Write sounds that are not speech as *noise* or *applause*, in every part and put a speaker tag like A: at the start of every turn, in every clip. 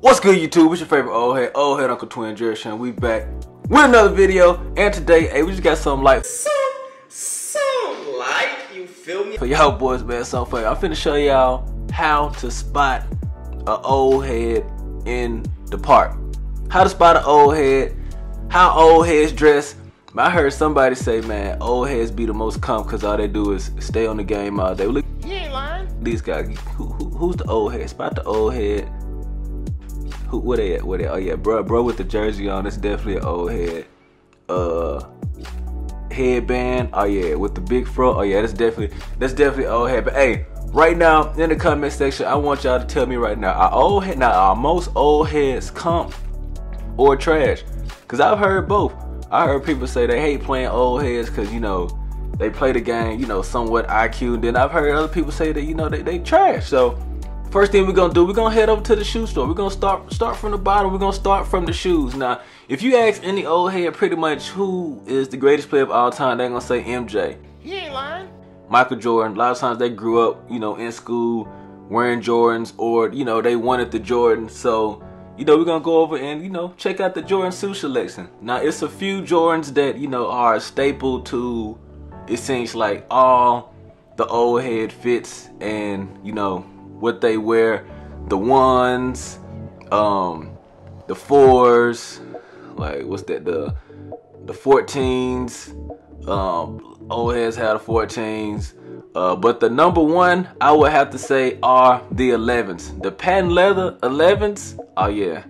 A: What's good, YouTube? It's your favorite old head, old head Uncle Twin Jerry Sean. We back with another video, and today, hey, we just got something like
B: So, so light, you feel me?
A: for y'all boys, man. So for I'm finna show y'all how to spot a old head in the park. How to spot an old head, how old heads dress. I heard somebody say, man, old heads be the most comp because all they do is stay on the game all day. Look,
B: You ain't lying.
A: these guys, who, who, who's the old head? Spot the old head. Who, where they at? Where they? Oh yeah, bro, bro with the jersey on. It's definitely an old head. Uh, headband. Oh yeah, with the big fro. Oh yeah, that's definitely that's definitely old head. But hey, right now in the comment section, I want y'all to tell me right now, are old head now are most old heads comp or trash? Cause I've heard both. I heard people say they hate playing old heads because you know they play the game, you know, somewhat IQ. And then I've heard other people say that you know they, they trash. So first thing we're gonna do, we're gonna head over to the shoe store. We're gonna start start from the bottom. We're gonna start from the shoes. Now, if you ask any old head pretty much who is the greatest player of all time, they're gonna say MJ.
B: You ain't lying.
A: Michael Jordan. A lot of times they grew up, you know, in school wearing Jordans, or you know, they wanted the Jordan. So, you know, we're gonna go over and you know check out the Jordan shoe selection. Now, it's a few Jordans that you know are a staple to. It seems like all the old head fits, and you know what they wear. The ones, um, the fours, like what's that? The the 14s. Um, old heads had the 14s. Uh, but the number one, I would have to say, are the 11s. The patent leather 11s, oh yeah.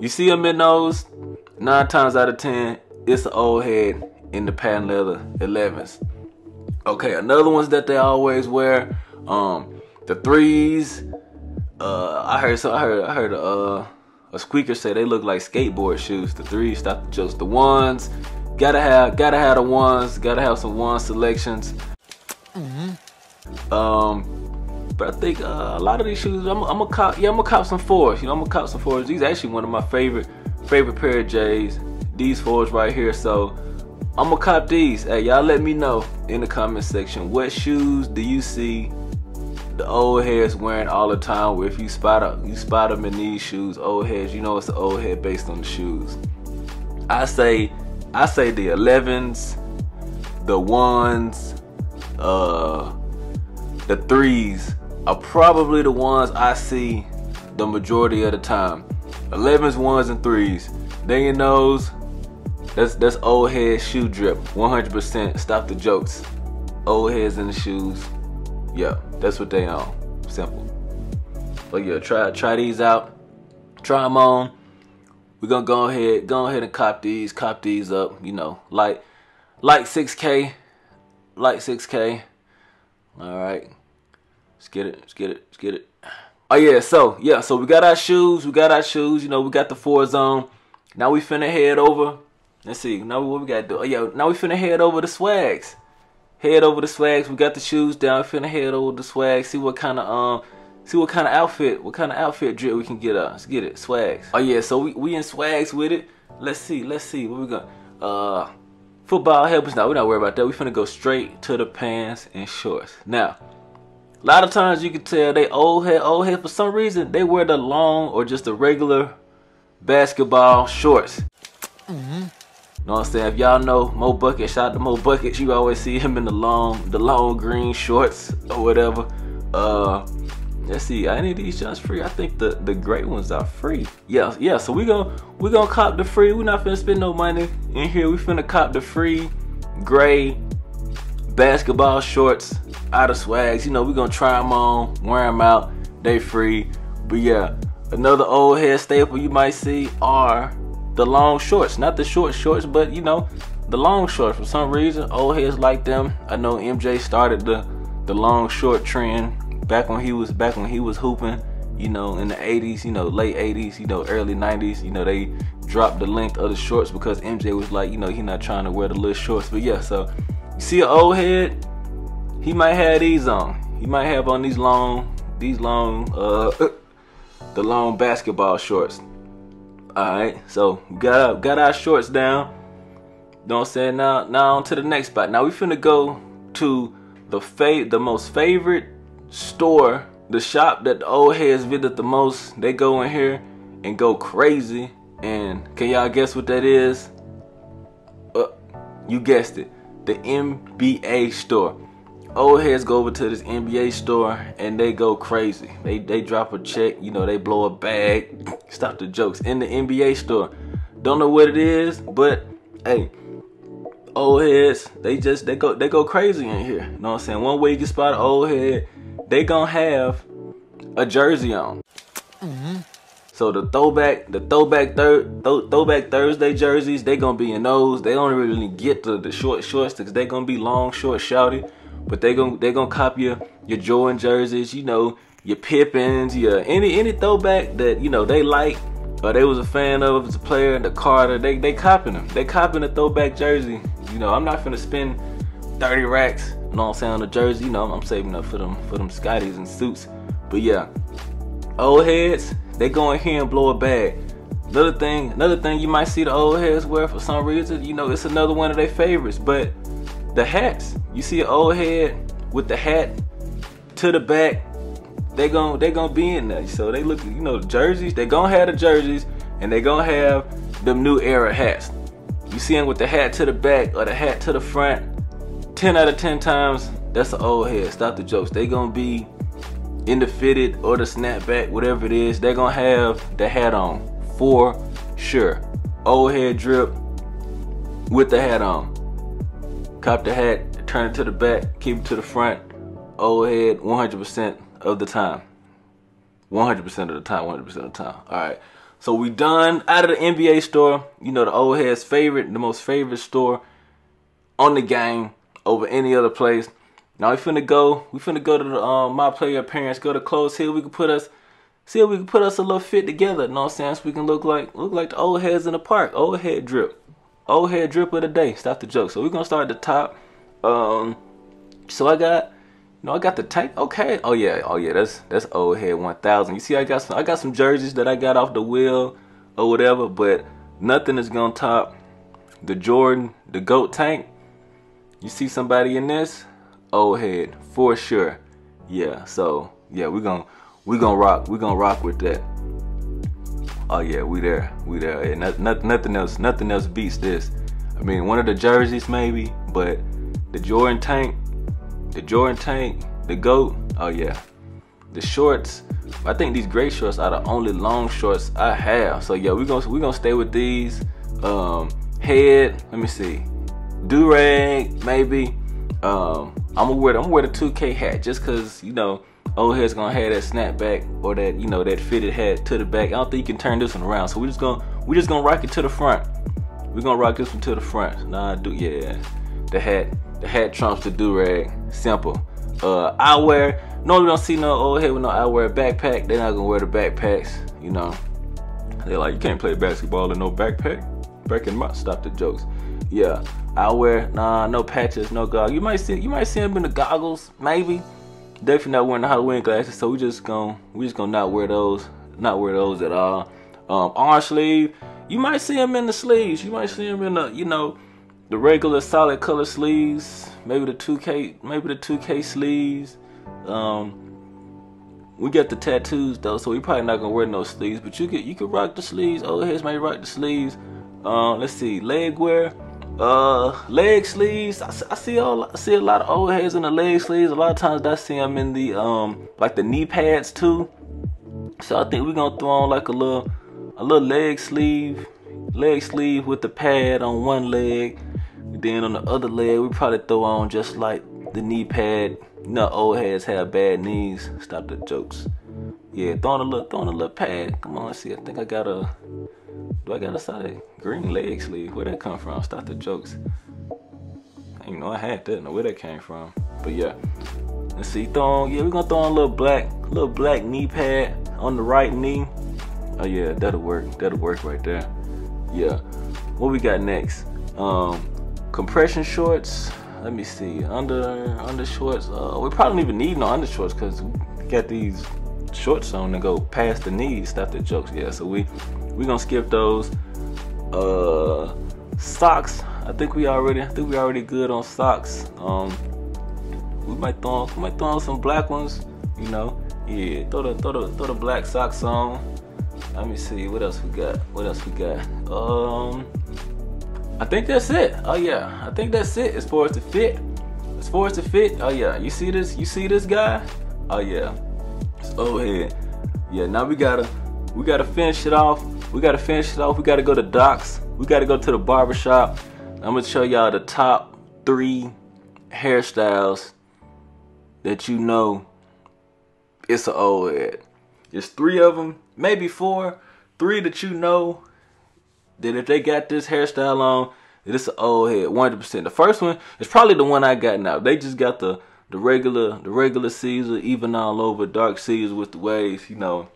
A: You see them in those, nine times out of ten, it's an old head in the patent leather 11s. Okay, another ones that they always wear, um, the threes. Uh, I heard so I heard I heard uh, a squeaker say they look like skateboard shoes. The threes, stop the. The ones, gotta have gotta have the ones. Gotta have some one selections. Mhm. Um, but I think uh, a lot of these shoes, I'm, I'm gonna cop. Yeah, I'm gonna cop some fours. You know, I'm gonna cop some fours. These actually one of my favorite favorite pair of J's. These fours right here. So I'm gonna cop these. Hey, y'all let me know in the comment section what shoes do you see the old heads wearing all the time. Where if you spot them, you spot them in these shoes, old heads, you know it's the old head based on the shoes. I say, I say the 11s, the ones, uh, the threes are probably the ones I see the majority of the time. 11s, ones, and threes. Then your nose, that's that's old head shoe drip. 100%. Stop the jokes. Old heads in the shoes. Yeah, that's what they on. Simple. But yeah, try try these out. Try them on. We're gonna go ahead, go ahead and cop these, cop these up. You know, like like 6K, like 6K. All right, let's get it, let's get it, let's get it. Oh yeah, so yeah, so we got our shoes, we got our shoes. You know, we got the four zone. Now we finna head over. Let's see. Now what we gotta do? Oh yeah, now we finna head over the swags. Head over the swags. We got the shoes down. Finna head over the swags. See what kind of um, see what kind of outfit, what kind of outfit drip we can get us. Let's get it. Swags. Oh yeah, so we we in swags with it. Let's see. Let's see what we got. Uh, football helpers. Now we're not worried about that. We finna go straight to the pants and shorts. Now. A lot of times you can tell they old head, old head. For some reason, they wear the long or just the regular basketball shorts. Know what I'm saying? If y'all know Mo Bucket, shout out to Mo Buckets. You always see him in the long, the long green shorts or whatever. Uh, let's see. Any of these joints free? I think the the great ones are free. Yeah, yeah. So we gonna we gonna cop the free. We're not finna spend no money in here. We finna cop the free gray basketball shorts out of swags. You know, we gonna try them on, wear them out. They free. But yeah, another old head staple you might see are the long shorts. Not the short shorts, but you know, the long shorts. For some reason, old heads like them. I know MJ started the the long short trend back when he was back when he was hooping. You know, in the 80s, you know, late 80s, you know, early 90s, you know, they dropped the length of the shorts because MJ was like, you know, he not trying to wear the little shorts. But yeah, so you see an old head, he might have these on. He might have on these long, these long, uh, *laughs* the long basketball shorts. All right, so got our, got our shorts down. Know what I'm saying? Now, now on to the next spot. Now we finna go to the fa- the most favorite store, the shop that the old heads visit the most. They go in here and go crazy. And can y'all guess what that is? Uh, you guessed it, the NBA store. Old heads go over to this NBA store and they go crazy. They they drop a check, you know, they blow a bag. *laughs* Stop the jokes in the NBA store. Don't know what it is, but hey, old heads, they just they go they go crazy in here. You know what I'm saying? One way you can spot an old head, they gonna have a jersey on. Mm-hmm. So the throwback, the throwback third, th- throwback Thursday jerseys, they gonna be in those. They don't really get to the short shorts because they gonna be long, short, shouty. But they gonna they gonna copy your your Jordan jerseys, you know, your Pippens, your any any throwback that you know they like or they was a fan of as a player, the Carter, they they copying them. They copying the throwback jersey. You know, I'm not finna spend 30 racks, you know what I'm saying, on the jersey. You know, I'm saving up for them for them Scotties and suits. But yeah, old heads, they go in here and blow a bag. Another thing, another thing you might see the old heads wear for some reason, you know, it's another one of their favorites. But the hats, you see an old head with the hat to the back, they gon' they gonna be in there. So they look, you know, the jerseys. They gonna have the jerseys, and they gonna have them new era hats. You see them with the hat to the back or the hat to the front. Ten out of ten times, that's an old head. Stop the jokes. They gonna be in the fitted or the snapback, whatever it is. They gonna have the hat on for sure. Old head drip with the hat on. Cop the hat, turn it to the back, keep it to the front. Old head, 100% of the time. 100% of the time, 100% of the time. All right. So we done out of the NBA store. You know, the old head's favorite, the most favorite store on the game over any other place. Now we finna go. We finna go to the um, my player appearance. Go to close here. We can put us. See if we can put us a little fit together. You know what I'm saying? So we can look like look like the old heads in the park. Old head drip. Old head drip of the day. Stop the joke. So we're gonna start at the top. Um. So I got no, I got the tank. Okay. Oh yeah. Oh yeah. That's that's old head 1000. You see, I got some. I got some jerseys that I got off the wheel or whatever, but nothing is gonna top the Jordan, the goat tank. You see somebody in this? Old head for sure. Yeah. So yeah, we're gonna we're gonna rock. We're gonna rock with that. Oh yeah, we there. We there. Yeah, not, not, nothing else. Nothing else beats this. I mean, one of the jerseys maybe, but the Jordan tank the Jordan tank, the goat. Oh yeah, the shorts. I think these gray shorts are the only long shorts I have. So yeah, we gonna we gonna stay with these. Um, head. Let me see. Do rag maybe. Um, I'm gonna wear I'm gonna wear the 2K hat just cause you know old head's gonna have that snapback or that you know that fitted hat to the back. I don't think you can turn this one around. So we're just gonna we're just gonna rock it to the front. We're gonna rock this one to the front. Nah, do yeah. The hat the hat trumps the do rag. Simple. Uh, I wear. Normally don't see no old head with no I wear a backpack. They're not gonna wear the backpacks. You know. They're like, you can't play basketball in no backpack. Back in my stop the jokes. Yeah, I wear nah, no patches, no goggles. You might see you might see them in the goggles, maybe. Definitely not wearing the Halloween glasses, so we just gonna we just gonna not wear those, not wear those at all. Um, arm sleeve, you might see them in the sleeves. You might see them in the, you know, the regular solid color sleeves, maybe the 2K, maybe the 2K sleeves. Um, we got the tattoos though, so we probably not gonna wear no sleeves. But you could you could rock the sleeves. Old heads may rock the sleeves. Um, let's see, leg wear, uh, leg sleeves. I, I see all I see a lot of old heads in the leg sleeves. A lot of times I see them in the um like the knee pads too. So I think we're gonna throw on like a little a little leg sleeve, leg sleeve with the pad on one leg then on the other leg, we probably throw on just like the knee pad. You know, old heads have bad knees. Stop the jokes. Yeah, throwing a little, throwing a little pad. Come on, see. I think I got a. Do I got a side green leg sleeve? Where that come from? Stop the jokes. I didn't know I had that. Know where that came from. But yeah, let's see. Throwing. Yeah, we're gonna throw on a little black, little black knee pad on the right knee. Oh yeah, that'll work. That'll work right there. Yeah. What we got next? Um, compression shorts. Let me see. Under under shorts. Uh, we probably don't even need no under shorts because we got these shorts on to go past the knees. Stop the jokes. Yeah. So we we gonna skip those. Uh, socks. I think we already. I think we already good on socks. Um, we might throw on, we might throw on some black ones. You know. Yeah. Throw the throw the throw the black socks on. Let me see. What else we got? What else we got? Um, I think that's it. Oh yeah, I think that's it as far as the fit. As far as the fit, oh yeah, you see this? You see this guy? Oh yeah, it's head. Yeah, now we gotta we gotta finish it off. We gotta finish it off. We gotta go to Docs. We gotta go to the barber shop. I'm gonna show y'all the top three hairstyles that you know it's an old head. There's three of them, maybe four. Three that you know that if they got this hairstyle on, it's an old head, 100%. The first one is probably the one I got now. They just got the the regular the regular Caesar, even all over dark Caesar with the waves, you know.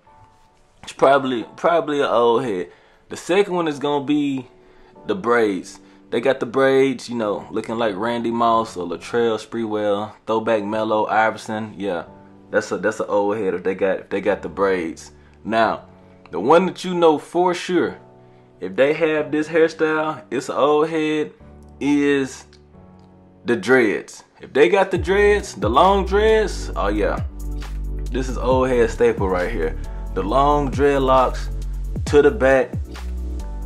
A: It's probably probably an old head. The second one is gonna be the braids. They got the braids, you know, looking like Randy Moss or Latrell Sprewell, throwback Melo Iverson. Yeah, that's a that's an old head if they got if they got the braids. Now, the one that you know for sure, if they have this hairstyle, it's an old head, is the dreads. If they got the dreads, the long dreads, oh yeah. This is old head staple right here. The long dreadlocks to the back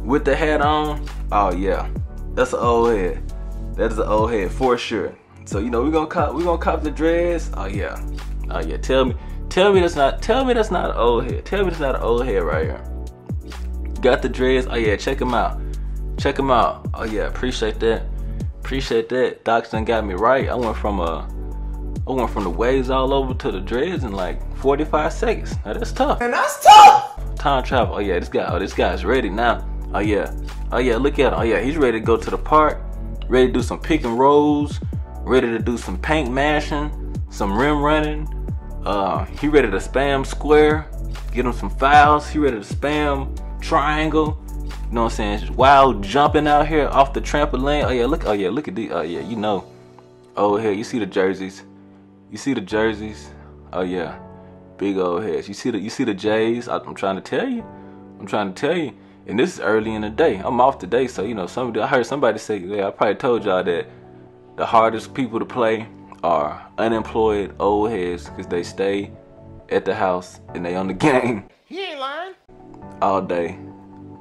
A: with the hat on. Oh yeah. That's an old head. That is an old head for sure. So you know we're gonna cop we're gonna cop the dreads. Oh yeah. Oh yeah. Tell me tell me that's not tell me that's not an old head. Tell me that's not an old head right here. Got the dreads. Oh yeah, check them out. Check them out. Oh yeah, appreciate that. Appreciate that. Docs done got me right. I went from a I went from the waves all over to the dreads in like 45 seconds. Now that's tough.
B: And that's tough.
A: Time travel. Oh yeah, this guy. Oh, this guy's ready now. Oh yeah. Oh yeah. Look at him. Oh yeah. He's ready to go to the park. Ready to do some pick and rolls. Ready to do some paint mashing. Some rim running. Uh, he ready to spam square. Get him some fouls. He ready to spam triangle. You know what I'm saying? Wild jumping out here off the trampoline. Oh yeah. Look. Oh yeah. Look at the. Oh yeah. You know. Oh here. You see the jerseys. You see the jerseys? Oh yeah, big old heads. You see the you see the J's? I'm trying to tell you. I'm trying to tell you. And this is early in the day. I'm off today, so you know. Somebody I heard somebody say. Yeah, I probably told y'all that the hardest people to play are unemployed old heads because they stay at the house and they on the *laughs* game.
B: He ain't lying.
A: All day.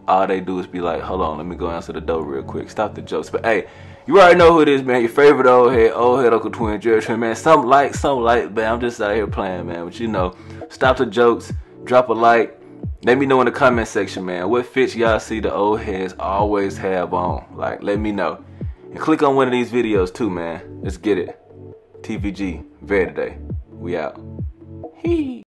A: All they do is be like, hold on, let me go answer the door real quick. Stop the jokes. But hey, you already know who it is, man. Your favorite old head, old head Uncle Twin, Jairus Twin, man. Some like, some like, man. I'm just out here playing, man. But you know, stop the jokes, drop a like. Let me know in the comment section, man. What fits y'all see the old heads always have on? Like, let me know. And click on one of these videos too, man. Let's get it. TVG, very today. We out. Hee.